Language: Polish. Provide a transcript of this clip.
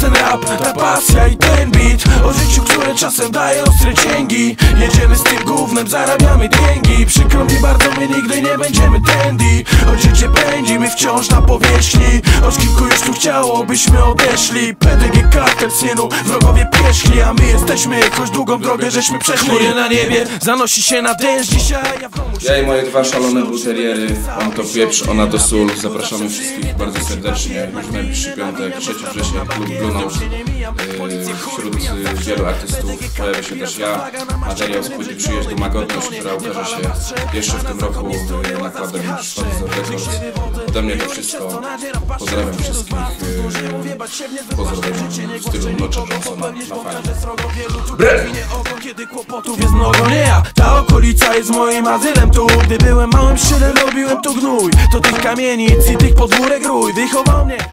ten rap, ta pasja i ten beat. O życiu, które czasem daje ostre cięgi Jedziemy z tym gównem, zarabiamy dzięki Przykro mi bardzo, my nigdy nie będziemy trendy Choć życie pędzi, wciąż na powierzchni Choć kilku już tu chciało, byśmy odeszli PDG kartel, synu, wrogowie pieszli A my jesteśmy, choć długą drogę żeśmy przeszli Chmury na niebie, zanosi się na deszcz dzisiaj Ja w domu Ja i moje dwa szalone buteriery, on to pieprz, ona to sól. Zapraszamy wszystkich bardzo serdecznie. Już w najbliższy piątek, 3 września, klub Blue Note. Yy, Wśród yy, wielu artystów pojawia się też ja. Materiał z płyty Przyjeźdź do Magodność, która ukaże się jeszcze w tym roku yy, nakładem Records. Ode mnie to wszystko. Pozdrawiam wszystkich. Yy, Pozdrowienia w stylu Nocha Johnsona na fali. Kiedy kłopotów jest mnogo Nie ja, ta okolica jest moim azylem tu Gdy byłem małym szylem, robiłem tu gnój To tych kamienic i tych podwórek rój Wychował mnie